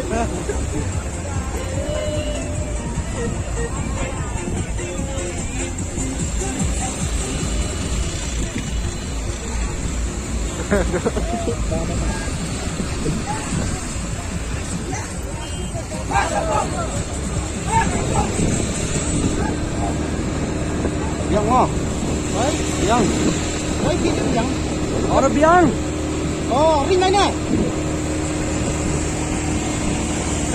Yang mo? What? Yang. Why bilang yang? Orang bilang. Oh, rin na na.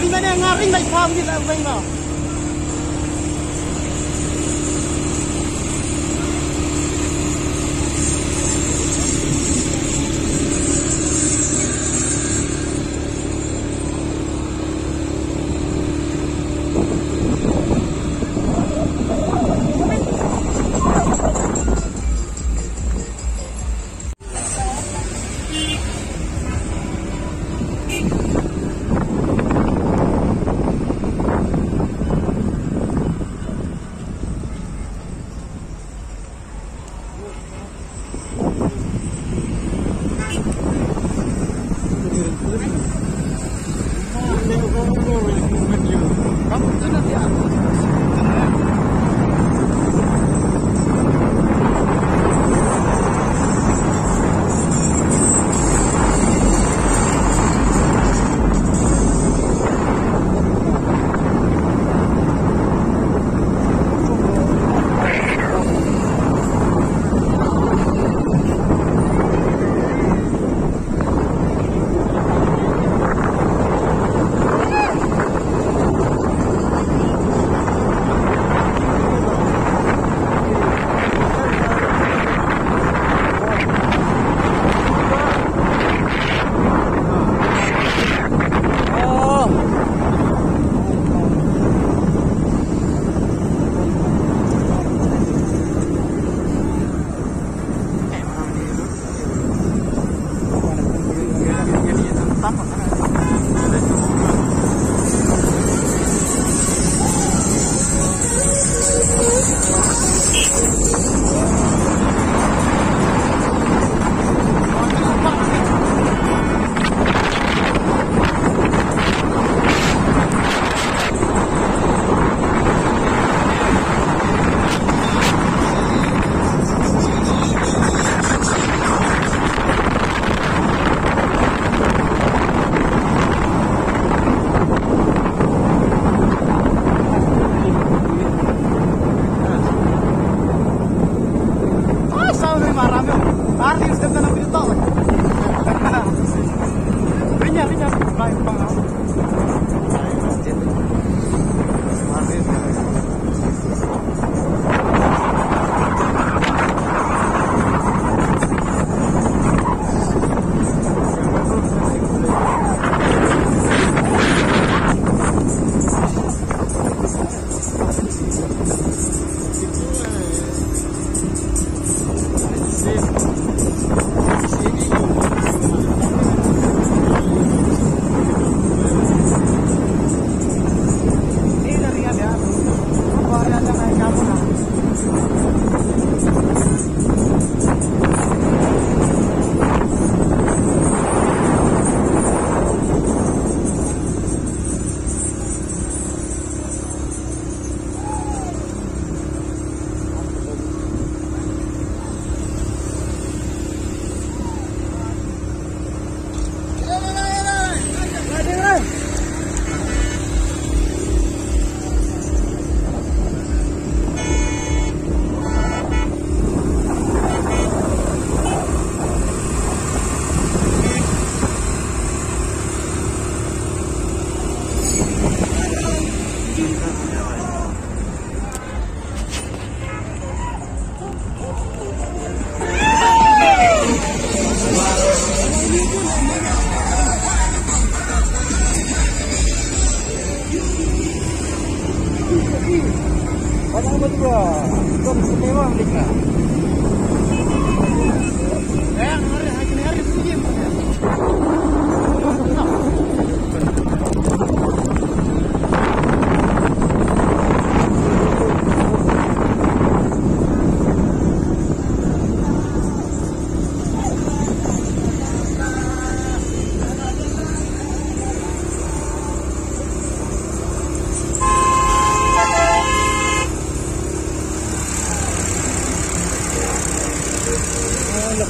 ဒီမနေ့ငါရိမ့်လိုက်ဖားပြီးလဲဝိုင်းပါ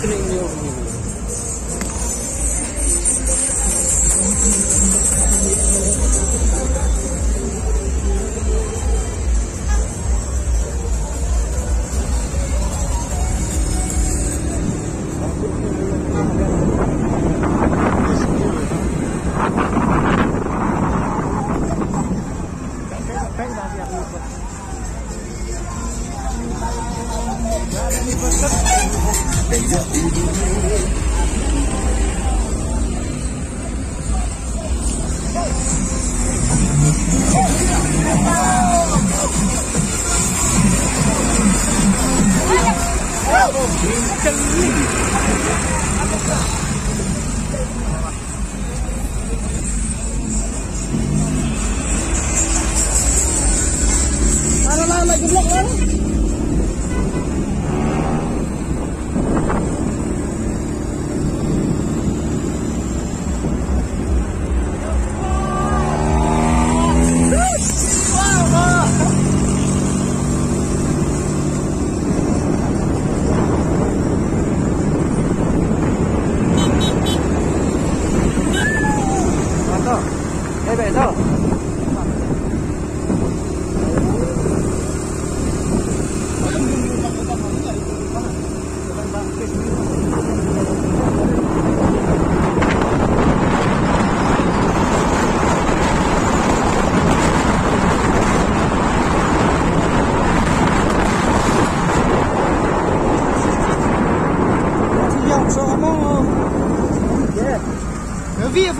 opening new.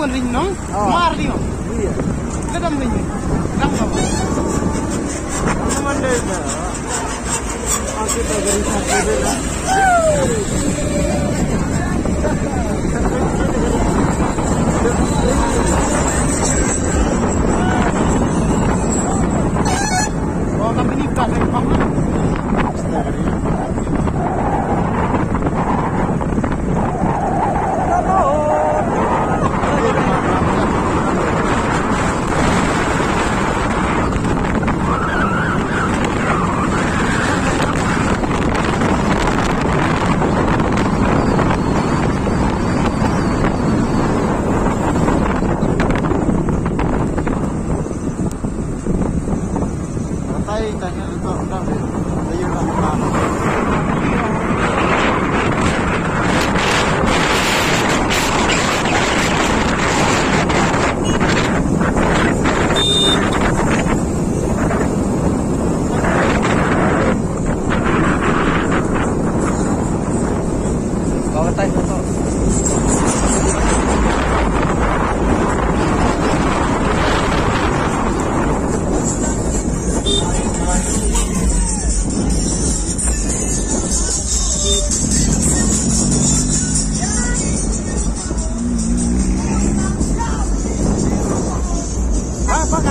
Vi är från Ringnong. Ja. Mario. Iya. Ke dalam Ringnong. Kenapa? Naman din na. Ang kita satu. Oh, tapi ini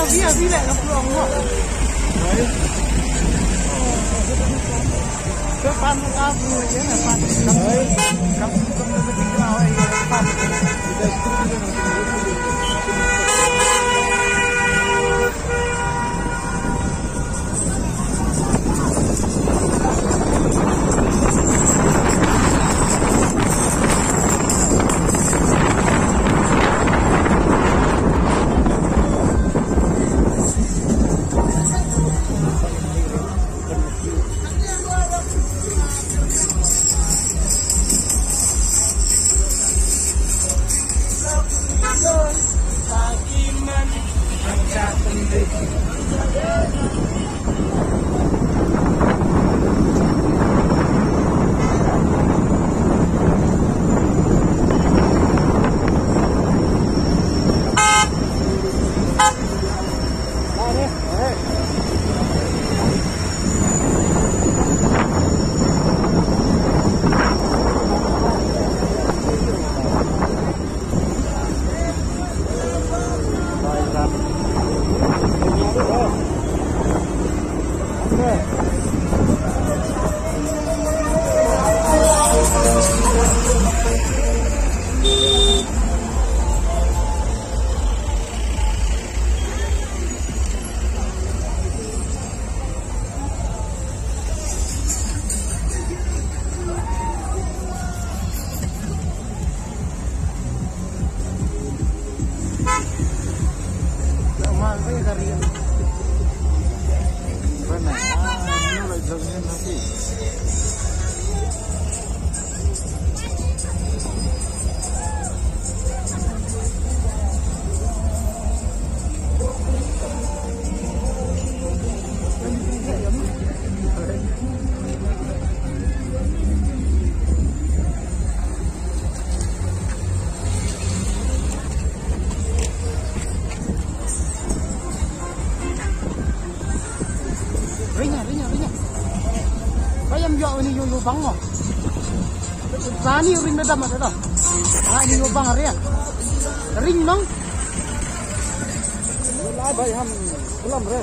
เราพี่อะพี่แหละรับรองว่าเพื่อความรักเพื่อเยอะนะความรักครับ Damat ito. Ah, ini mo bang area? Ring mang? Wala ba ham belum re.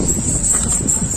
ハハハハ!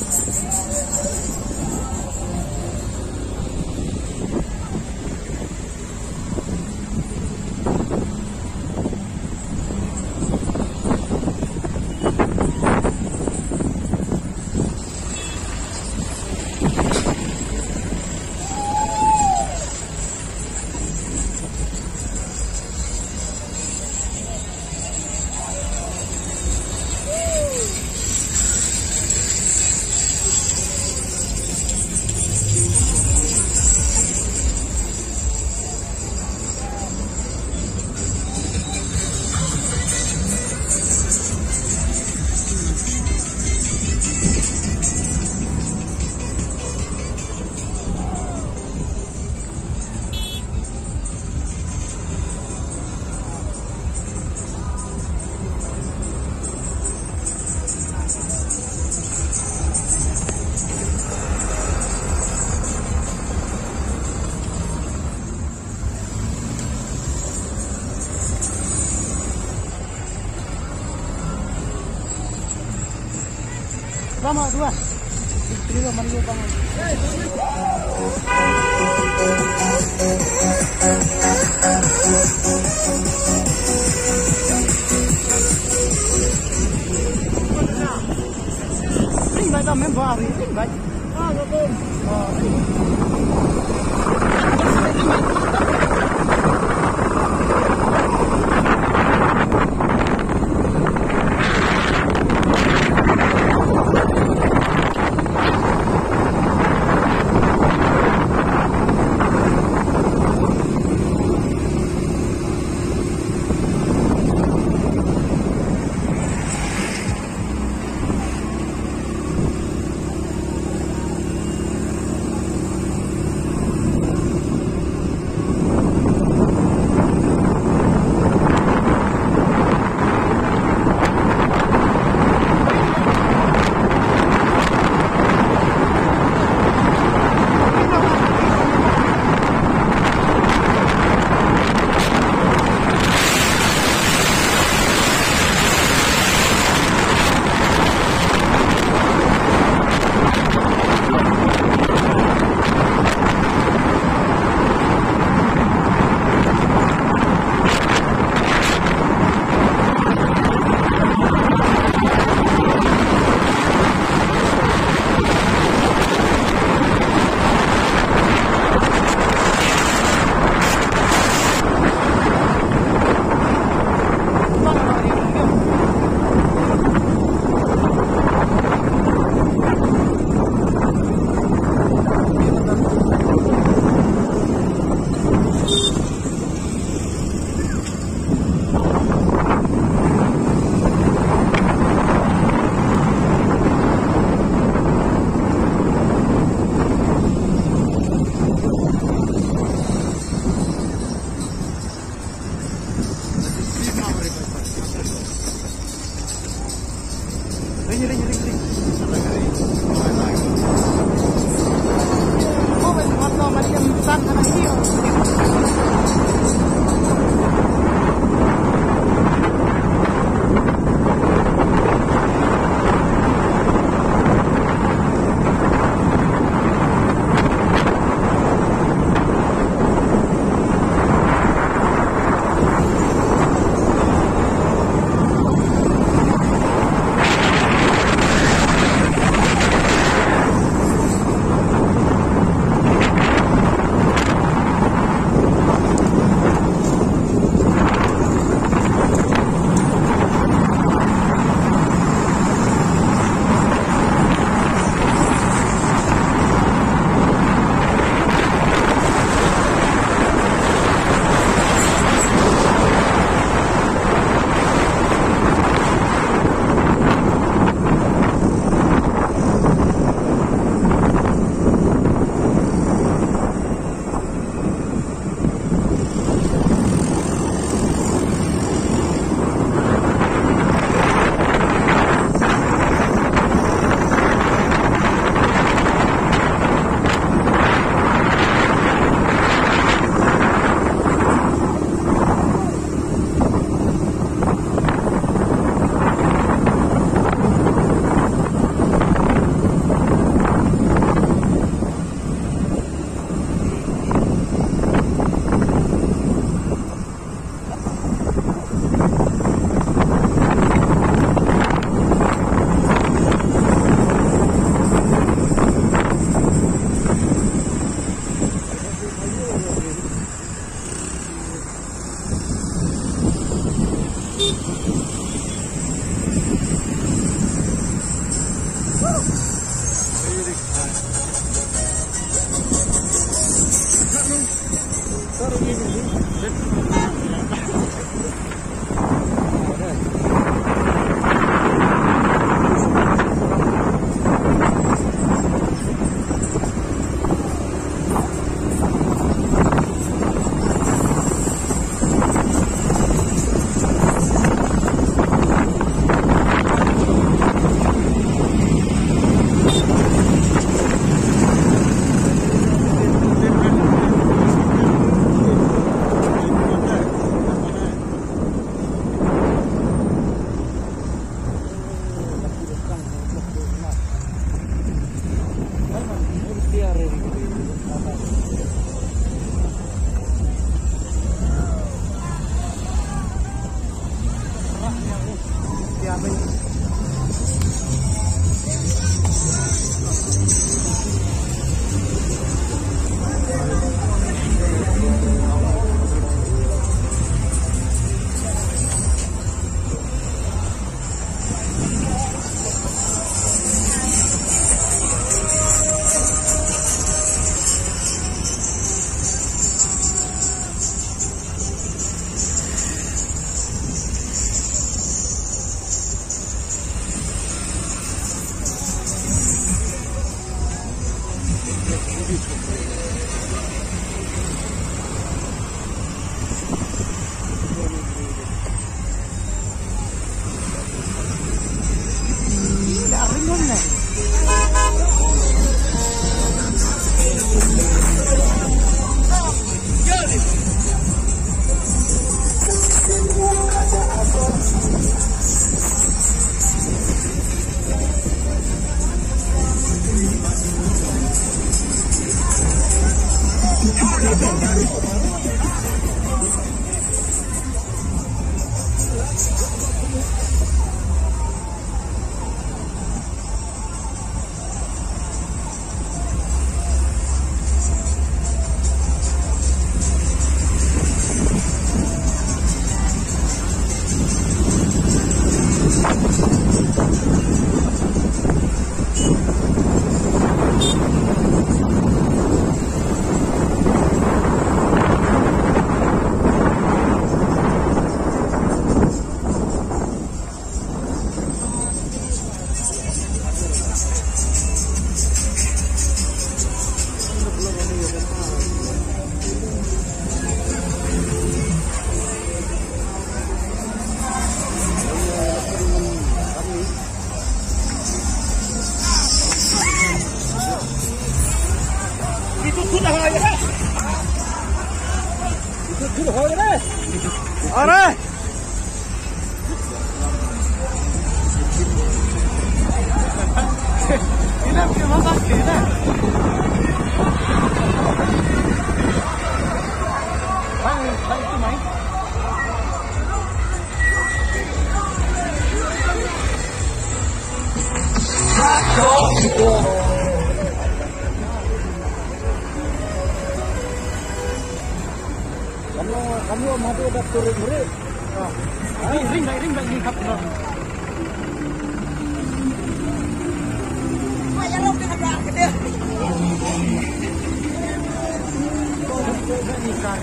Go,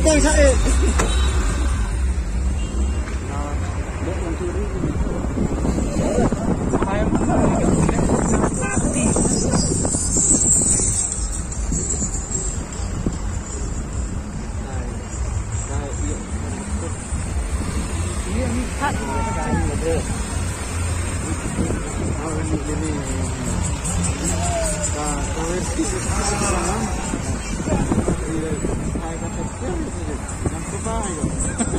boys, hit it!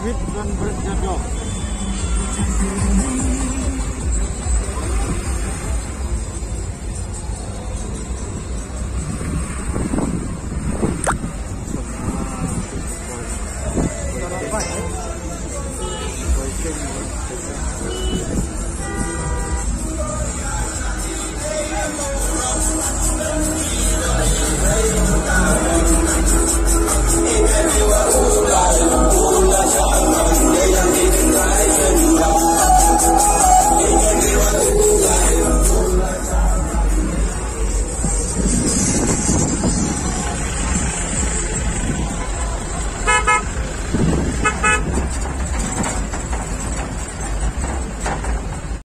Lembit dan berjodoh.